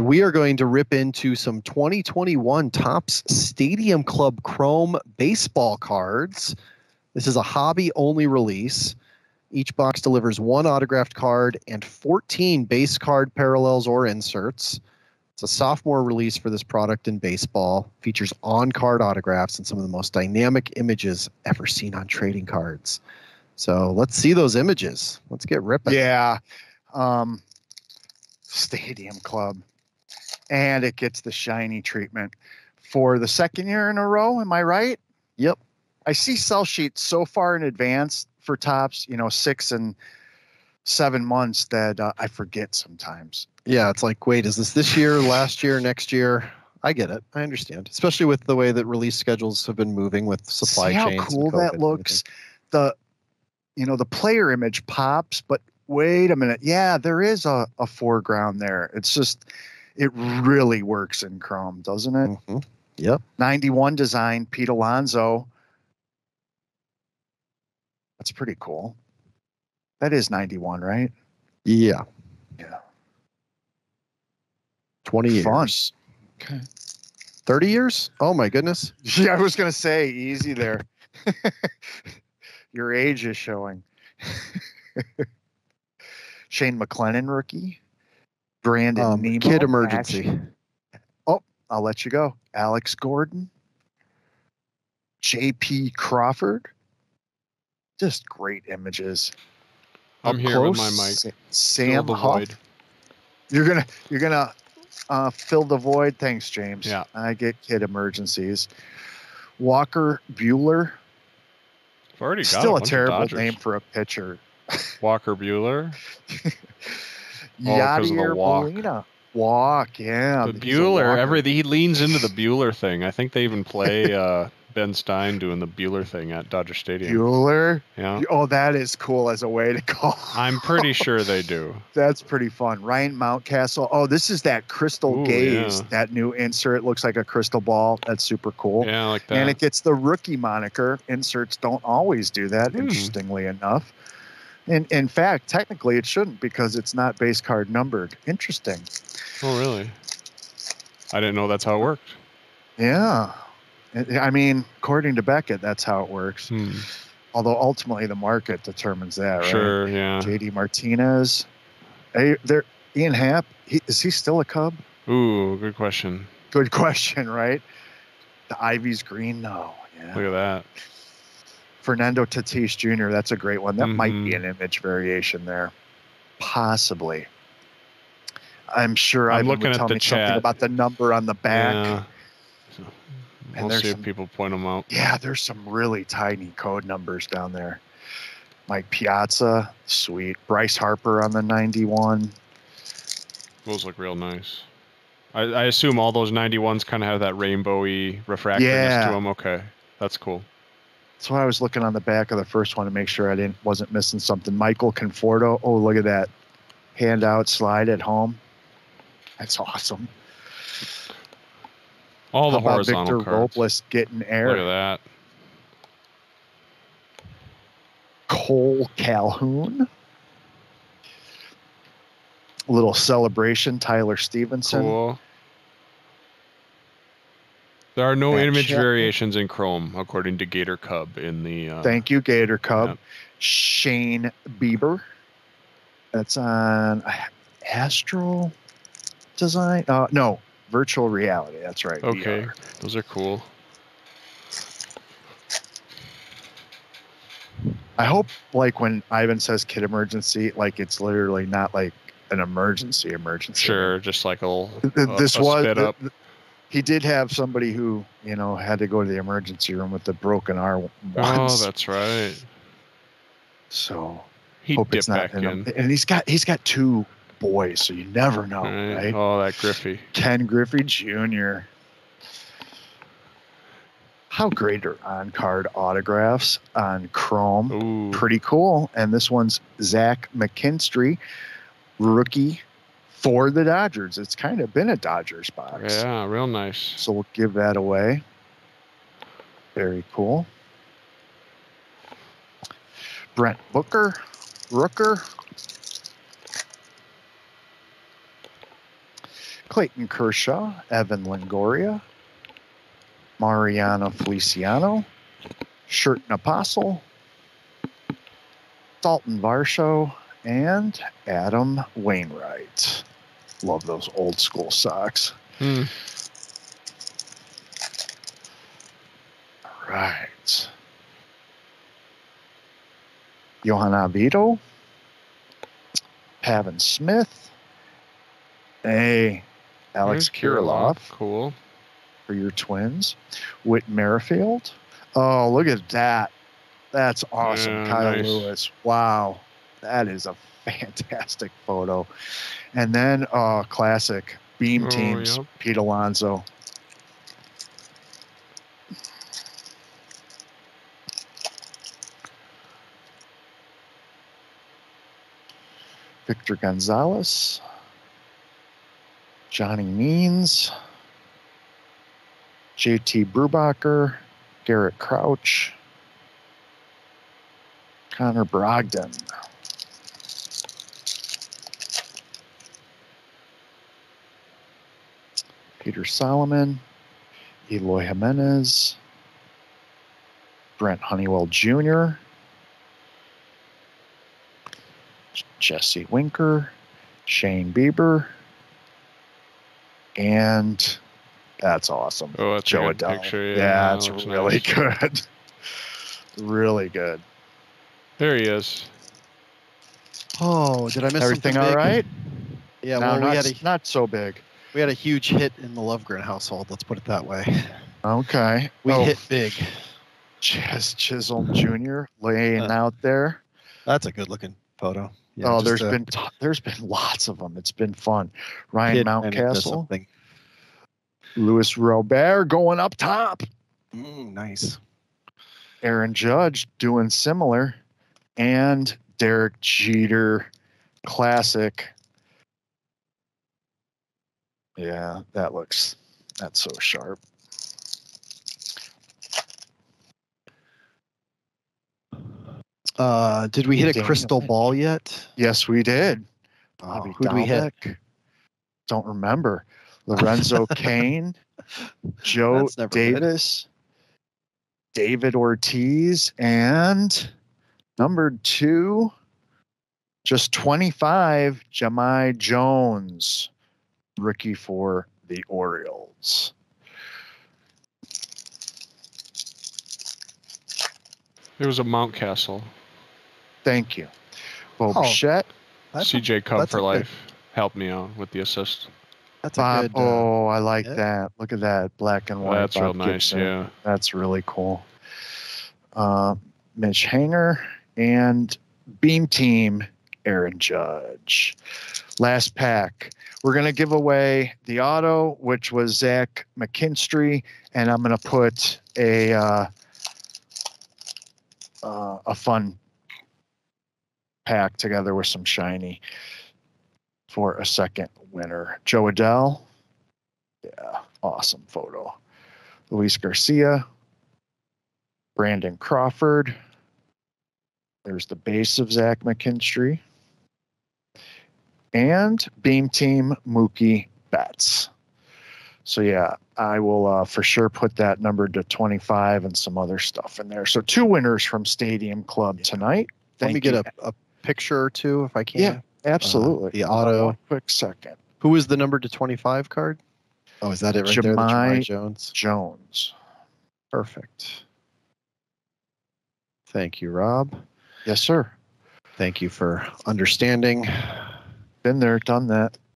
we are going to rip into some 2021 Topps Stadium Club Chrome baseball cards. This is a hobby only release. Each box delivers one autographed card and 14 base card parallels or inserts. It's a sophomore release for this product in baseball. Features on card autographs and some of the most dynamic images ever seen on trading cards. So let's see those images. Let's get ripping. Yeah. Um, Stadium Club. And it gets the shiny treatment for the second year in a row. Am I right? Yep. I see sell sheets so far in advance for Topps, you know, six and seven months that uh, I forget sometimes. Yeah, it's like, wait, is this this year, last year, next year? I get it. I understand, especially with the way that release schedules have been moving with supply See how chains. cool that looks. The, you know, the player image pops, but wait a minute. Yeah, there is a, a foreground there. It's just, it really works in Chrome, doesn't it? everything. Mhm. Yep. 91 design, Pete Alonso. That's pretty cool. That is 91, right? Yeah. Yeah. 20 years. Fun. Okay. 30 years? Oh my goodness. Yeah, I was going to say easy there. Your age is showing. Shane McClanahan rookie. Brandon Um, Nimmo. kid emergency. action. I'll let you go. Alex Gordon. JP Crawford. Just great images. I'm Up here with my mic. Sam Huff. void. You're gonna you're gonna uh, fill the void. Thanks, James. Yeah. I get kid emergencies. Walker Buehler. I've already got Still a bunch terrible name for a pitcher. Walker Buehler. Oh, 'cause of the Yadier walk. Molina. Walk, yeah. the Bueller. Every he leans into the Bueller thing. I think they even play uh, Ben Stein doing the Bueller thing at Dodger Stadium. Bueller. Yeah, Oh, that is cool as a way to call. I'm pretty sure they do. That's pretty fun. Ryan Mountcastle. Oh, this is that crystal Ooh, gaze. yeah. That new insert It looks like a crystal ball. That's super cool. Yeah, like that. And it gets the rookie moniker. Inserts don't always do that, Hmm. interestingly enough. And in fact, technically it shouldn't because it's not base card numbered. Interesting. oh, really? I didn't know that's how it worked. Yeah. I- mean, according to Beckett, that's how it works. Hmm. Although ultimately the market determines that, right? Sure. Yeah. JD Martinez. Hey, there Ian Happ, he, is he still a Cub? Ooh, good question. Good question, right? The Ivy's green? No. Yeah. Look at that. Fernando Tatis Jr. That's a great one. That might be Mhm. an image variation there, possibly. I'm sure I'm looking would at tell the me something about the number on the back. Yeah. We'll there's see if some- people point them out. Yeah, there's some really tiny code numbers down there. Mike Piazza, sweet. Bryce Harper on the 91. Those look real nice. I, I assume all those 91s kind of have that rainbowy refractoriness Yeah. to them. Okay, that's cool. That's why I was looking on the back of the first one to make sure I didn't wasn't missing something. Michael Conforto. Oh, look at that handout slide at home. That's awesome. All the How about horizontal Victor cards. Robles getting air. Look at that. Cole Calhoun. A little celebration. Tyler Stephenson. Cool. There are no image Chapman. variations in Chrome, according to Gator Cub in the. Uh, Thank you, Gator Cub. Yep. Shane Bieber. That's on Astral Design. Uh, no, virtual reality. That's right. Okay, VR. those are cool. I hope, like when Ivan says "kid emergency," like it's literally not like an emergency emergency. Sure, just like a little. Th- th- a- This a was spit th- up. th- he did have somebody who you know had to go to the emergency room with the broken arm Oh, that's right. so he hope it's not in. A, and he's got he's got two boys, so you never know, Right. right? Oh, that Griffey. Ken Griffey Jr. How great are on card autographs on Chrome? Ooh. Pretty cool. And this one's Zach McKinstry, rookie for the Dodgers. It's kind of been a Dodgers box. Yeah, real nice. So we'll give that away. Very cool. Brent Booker, Rooker. Clayton Kershaw, Evan Longoria, Mariano Feliciano, Sherten Apostel, Dalton Varsho, and Adam Wainwright. Love those old school socks. Hmm. All right. Johan Avito, Pavin Smith, a Alex There's Kirilloff Cool. for your twins, Whit Merrifield. Oh, look at that. That's awesome, Yeah, Kyle nice. Lewis. Wow. That is a fantastic photo. And then uh classic beam Oh, teams. Pete Alonso. Victor Gonzalez, Johnny Means, JT Brubaker, Garrett Crouch, Connor Brogdon. Peter Solomon, Eloy Jimenez, Brent Honeywell Jr., Jesse Winker, Shane Bieber, and that's awesome. Oh, that's Jo a good Adell. picture. Yeah, Yeah, it's that really nice. good. really good. There he is. Oh, did I miss Everything something all big? right? Yeah, no, well, not, we had a not so big. We had a huge hit in the Lovegren household. Let's put it that way. Okay. We oh, hit big. Jazz Chisholm Jr. laying Uh, out there. That's a good looking photo. Yeah, oh, there's a been t- there's been lots of them. It's been fun. Ryan hit and into Mountcastle. Louis Robert going up top. Mm, nice. Aaron Judge doing similar, and Derek Jeter, classic. Yeah, that looks that's so sharp. Uh, did we hit a crystal ball yet? Yes, we did. Oh, who do we hit? Don't remember. Lorenzo Cain, Joe That's never. Davis, David Ortiz, and number two, just 25, Jahmai Jones, rookie for the Orioles. It was a Mountcastle. Thank you. Bo Oh, Bichette, CJ Cub for a good- life. Helped me out with the assist. that's a Bob. good. uh, oh, I like yeah. that. Look at that black and white. That's real nice. Gibson. Yeah. That's really cool. Uh, Mitch Haniger and Beam Team Aaron Judge. Last pack. We're going to give away the auto, which was Zach McKinstry, and I'm going to put a uh, uh, a fun pack together with some shiny for a second winner. Jo Adell. Yeah, awesome photo. Luis Garcia, Brandon Crawford. There's the base of Zach McKinstry. And Beam Team Mookie Betts. So yeah, I will uh, for sure put that number to 25 and some other stuff in there. So two winners from Stadium Club Yeah. tonight. let me get a, a picture or two if I can. Yeah. Absolutely. the Hold on auto. quick second. Who is the number to 25 card? Oh, is that it right there? The Jahmai- Jahmai Jones. Jones. Perfect. Thank you, Rob. Yes, sir. Thank you for understanding. Been there, done that.